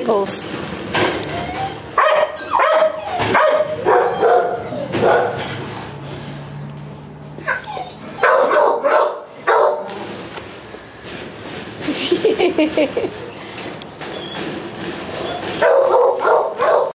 giggles. Hehehehe